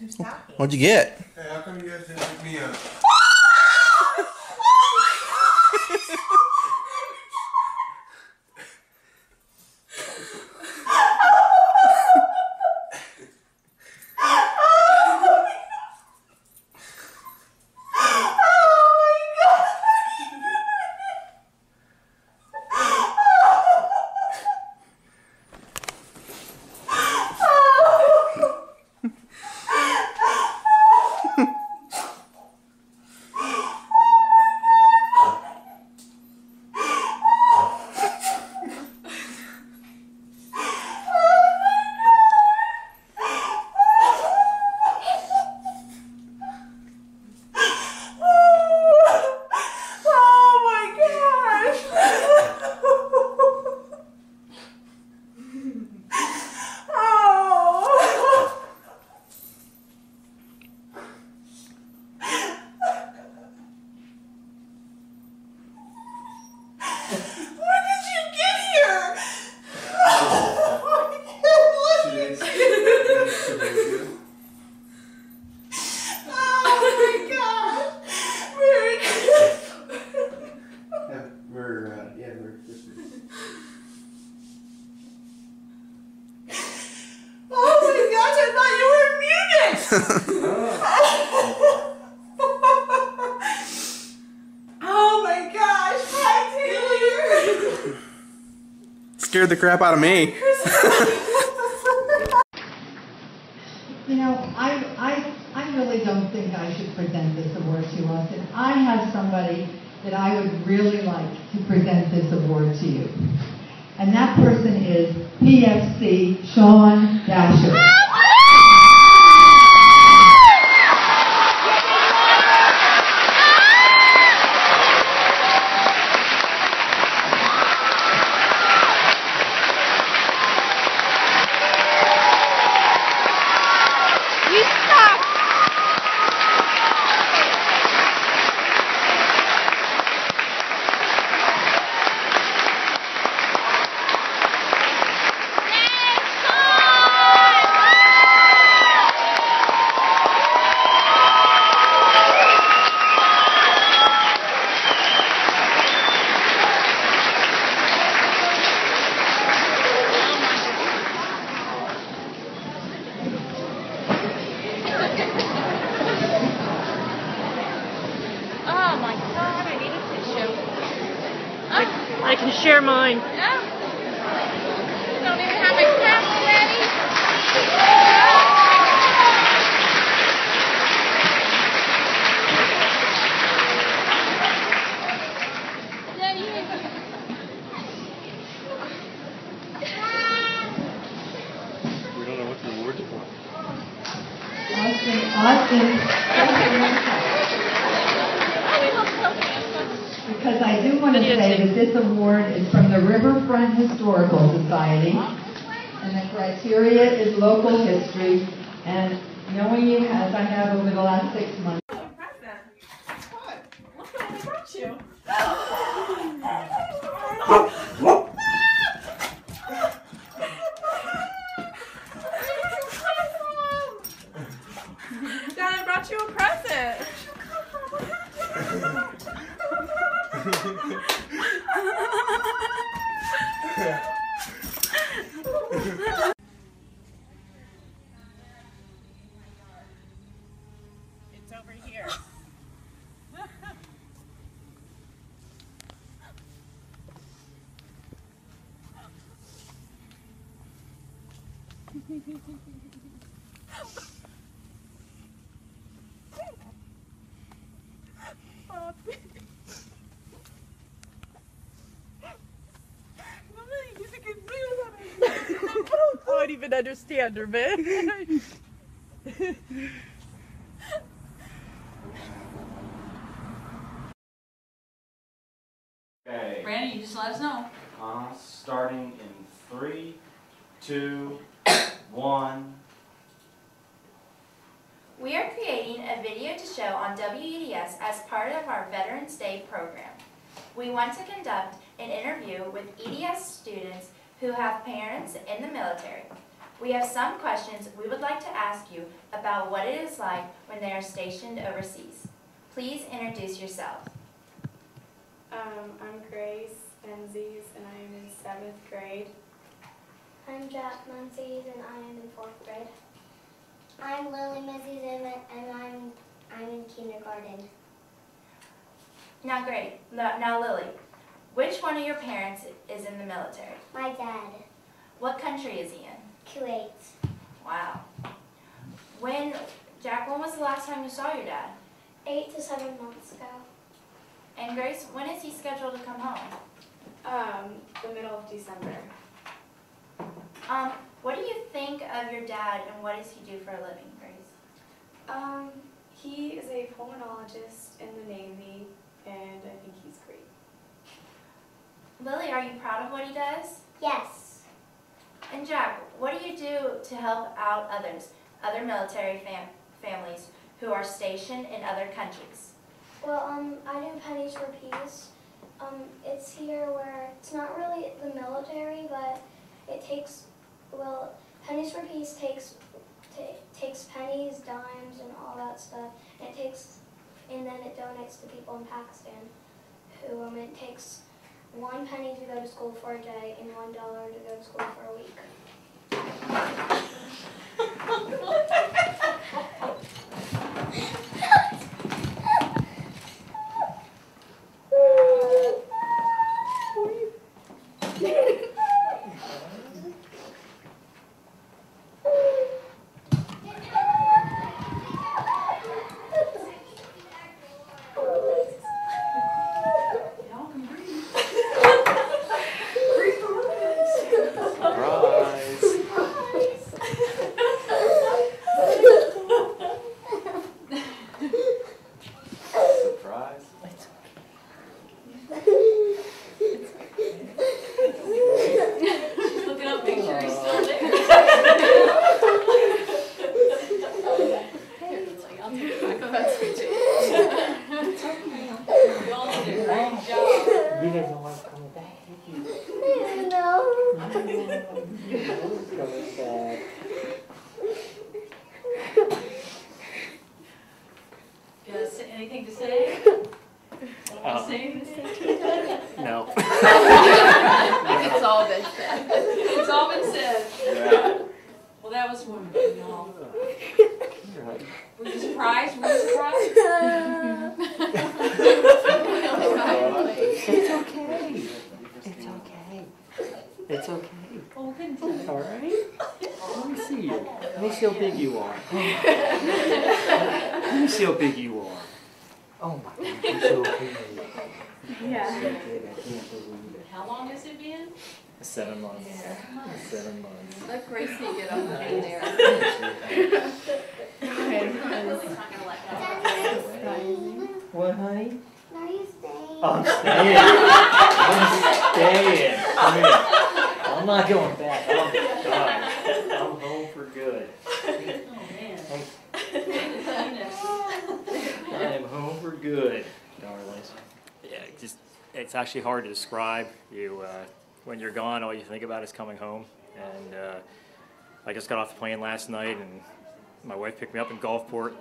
two stockings. What'd you get? Hey, how come you guys didn't pick me up? Oh my gosh! oh. When did you get here? Two days. Two days ago. Oh my gosh! Very good. Yeah, we're uh, yeah we're sisters. Oh my gosh, I thought you were in Munich! oh my gosh, hi Taylor! Scared the crap out of me. You know, I, I, I really don't think I should present this award to us, and I have somebody that I would really like to present this award to you. And that person is PFC Sean Dasher. You stop! Oh my god, I need a tissue. I can share mine. Oh. Don't even have my towel ready. Yeah, you- We don't know what the award's for. Austin, Austin, because I do want to say that this award is from the Riverfront Historical Society, and the criteria is local history, and knowing you as I have over the last six months, What? Look what I brought you. Dad, I brought you a present. It's over here. I don't understand her, man. Okay. Brandy, you just let us know. Uh, starting in three, two, one. We are creating a video to show on WEDS as part of our Veterans Day program. We want to conduct an interview with EDS students who have parents in the military. We have some questions we would like to ask you about what it is like when they are stationed overseas. Please introduce yourself. Um, I'm Grace Menzies and I am in seventh grade. I'm Jack Menzies and I am in fourth grade. I'm Lily Menzies and and I'm I'm in kindergarten. Now, great. Now, now, Lily, which one of your parents is in the military? My dad, What country is he in? Kuwait. Wow. When, Jack, when was the last time you saw your dad? Eight to seven months ago. And Grace, when is he scheduled to come home? Um, the middle of December. Um, what do you think of your dad and what does he do for a living, Grace? Um, he is a pulmonologist in the Navy and I think he's great. Lily, are you proud of what he does? Yes. And Jack, what do you do to help out others, other military fam- families who are stationed in other countries? Well, um, I do pennies for peace. Um, it's here where it's not really the military, but it takes well, pennies for peace takes takes pennies, dimes, and all that stuff. And it takes and then it donates to people in Pakistan who um, it takes one penny to go to school for a day and one dollar to go to school for a week. Surprise. Look it up, make sure he's still there. I'll take it back. That's good. You all did a great job. You guys don't want to come back. no. Coming back. You guys, anything to say? Want Uh, to say anything? No. It's all been said. It's all been said. Well, that was wonderful, y'all. Were you surprised? Were you surprised? It's okay. It's okay. It's okay. Oh, good. All right? Let me see you. Let me see how big you are. Let me see how big you are. Oh my God, you're so big. Yeah. So big, I can't believe it. How long has it been? Seven months. Seven months. Let Gracie get up in there. What, honey? Are you staying? I'm staying. I'm staying. Come here. I'm not going back. I'm done. I'm home for good. Oh, man. I am home for good, darlings. Yeah, it just it's actually hard to describe. You uh, when you're gone, all you think about is coming home. And uh, I just got off the plane last night, and my wife picked me up in Gulfport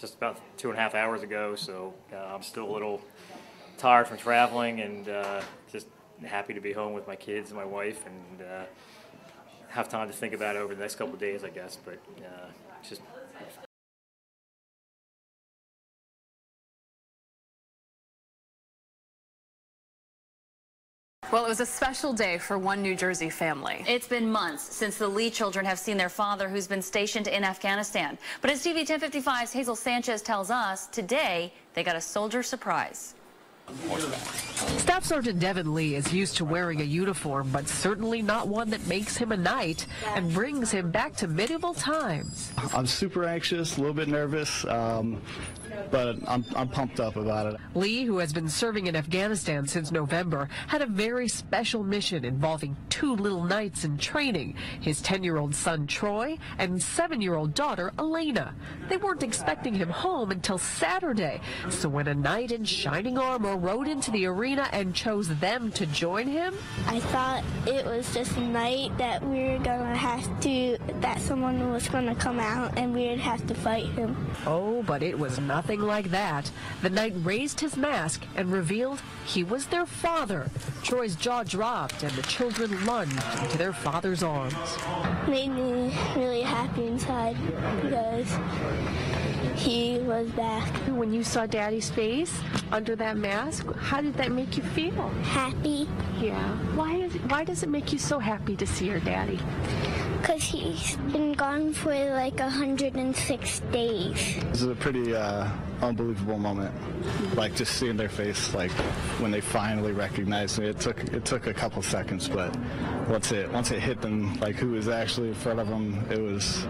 just about two and a half hours ago. So uh, I'm still a little tired from traveling, and uh, just happy to be home with my kids and my wife, and uh, have time to think about it over the next couple of days, I guess. But uh, just Well, it was a special day for one New Jersey family. It's been months since the Lee children have seen their father who's been stationed in Afghanistan. But as TV 1055's Hazel Sanchez tells us, today they got a soldier surprise. Staff Sergeant Devin Lee is used to wearing a uniform, but certainly not one that makes him a knight and brings him back to medieval times. I'm super anxious, a little bit nervous. Um, but I'm, I'm pumped up about it. Lee, who has been serving in Afghanistan since November, had a very special mission involving two little knights in training his 10 year old son Troy and 7 year old daughter Elena. They weren't expecting him home until Saturday, so when a knight in shining armor rode into the arena and chose them to join him, I thought it was just a night that we were gonna have to, that someone was gonna come out and we would have to fight him. Oh, but it was nothing like that. The knight raised his mask and revealed he was their father. Troy's jaw dropped and the children lunged into their father's arms. Made me really happy inside because he was back. When you saw Daddy's face under that mask, how did that make you feel? Happy. Yeah. Why is why does it make you so happy to see your daddy? Because he's been gone for like 106 days. This is a pretty uh, unbelievable moment. Like just seeing their face, like when they finally recognized me. It took it took a couple seconds, but once it once it hit them, like who was actually in front of them, it was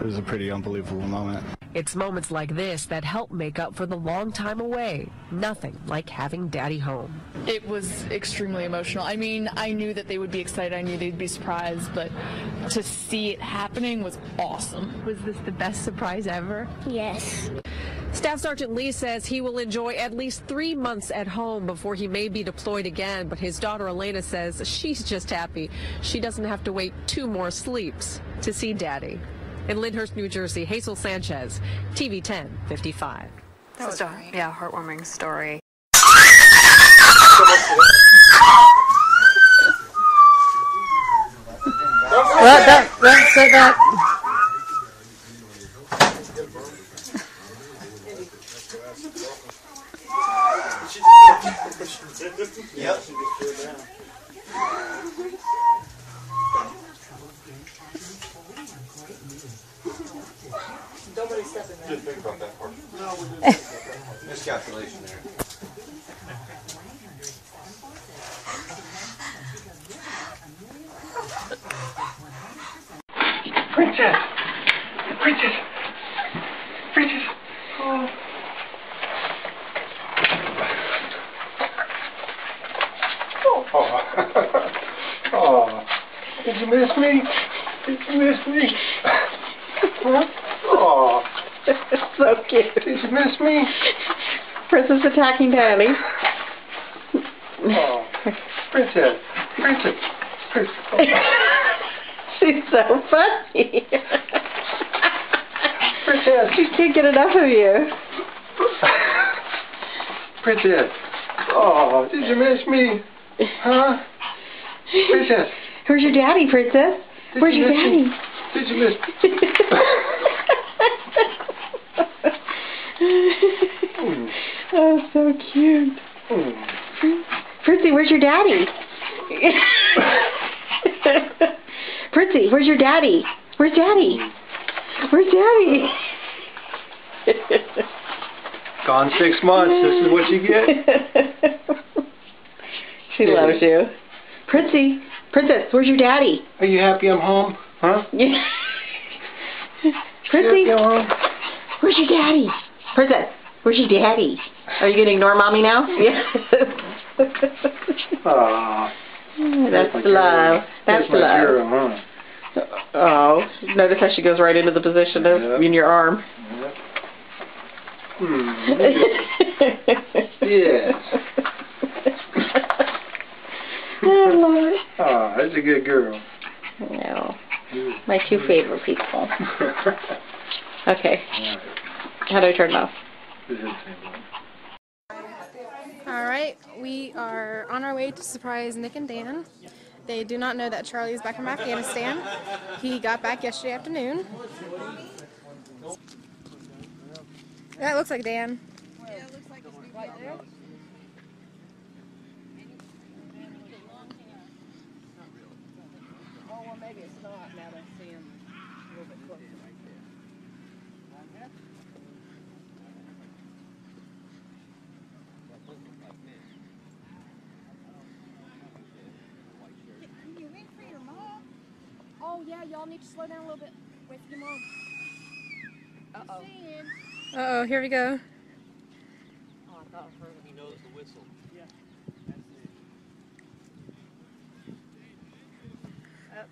it was a pretty unbelievable moment. It's moments like this that help make up for the long time away. Nothing like having daddy home. It was extremely emotional. I mean, I knew that they would be excited. I knew they'd be surprised, but to see it happening was awesome. Was this the best surprise ever? Yes. Staff Sergeant Lee says he will enjoy at least three months at home before he may be deployed again, but his daughter Elena says she's just happy she doesn't have to wait two more sleeps to see daddy. In Lyndhurst, New Jersey, Hazel Sanchez, TV 10 55. That was a yeah, heartwarming story. That, that, that, that, that. Yep. Nobody step in there. Didn't think about that part. no we just Miscalculation there. Princess! Princess! Princess! Oh. Oh. oh. Did you miss me? Did you miss me? Huh? Oh. so cute. Did you miss me? Princess attacking Daddy. Oh. Princess. Princess. Princess. She's so funny. Princess. She can't get enough of you. Princess. Oh, did you miss me? Huh? Princess. Where's your daddy, Princess? Did Where's you your daddy? me? Did you miss me? Hmm. oh, so cute. Hmm. Fritzy, where's your daddy? Fritzy, where's your daddy? Where's daddy? Where's daddy? Gone six months. This is what you get. she loves you. Fritzy, Princess, where's your daddy? Are you happy I'm home? Huh? Fritzy, You happy I'm home? where's your daddy? Princess, where's your daddy? Are you going to ignore mommy now? Yeah. Aw. That's love. That's love. girl, huh? Oh, notice how she goes right into the position of Yep. in your arm. Hmm. yes. Love it. Ah, that's a good girl. No, my two favorite people. Okay, how do I turn it off? Right, we are on our way to surprise Nick and Dan. They do not know that Charlie is back from Afghanistan. He got back yesterday afternoon. That looks like Dan. You wait for your mom? Oh yeah, y'all need to slow down a little bit. Wait for your mom. Uh oh. Uh oh, here we go. He knows the whistle.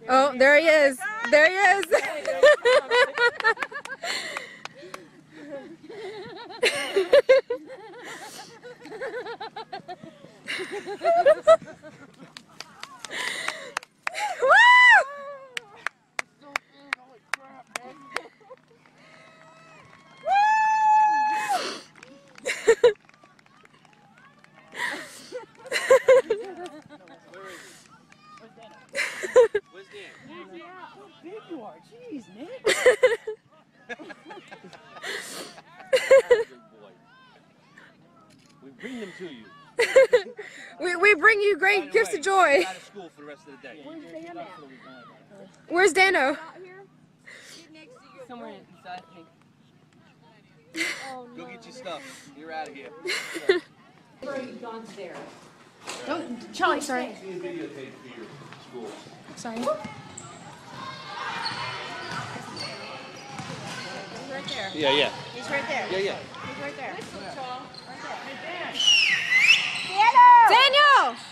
Oh, there he is. There he is. Where's Dan? How big you are. Jeez, Nick. We bring them to you. we, we bring you great gifts of joy. Out of school for the rest of the day. Where's Dano? Somewhere inside, I think. Go get your stuff. You're out of here. there. Don't, Charlie, sorry. videotape for your school. Sorry. He's right there. Yeah, yeah. He's right there. Yeah, yeah. He's right there. Daniel! Okay,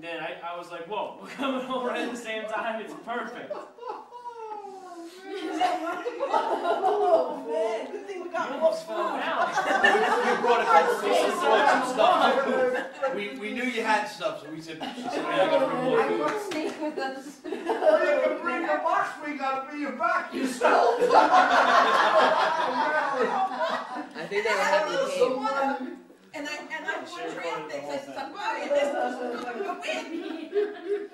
and then I, I was like, whoa, we're coming over at the same time. It's perfect. Oh, man. Good thing we got You more almost fell. We brought a couple pieces of some stuff. We, we knew you had stuff, so we said, she said, "Man, I gotta bring more food." Sneak with us. Well, you can bring the box. We gotta be your back yourself. I think they were happy you came. And I, and I won traffic. I said, somebody, this is going to win.